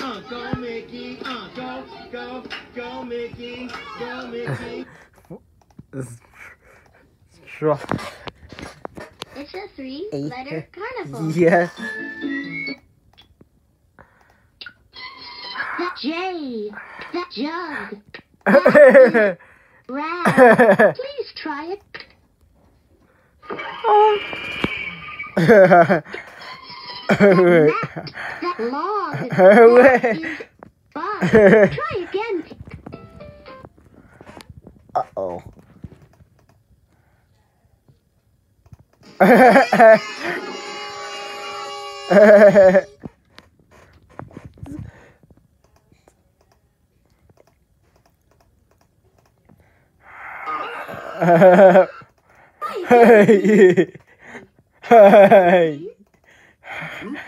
Uh, go Mickey. Uh, go, go, go Mickey. Go Mickey. 说 It's a three-letter carnival. yes. That J. That jug. That rag. Please try it. That, That is. Try again. uh oh. hey. Hey. Hmm?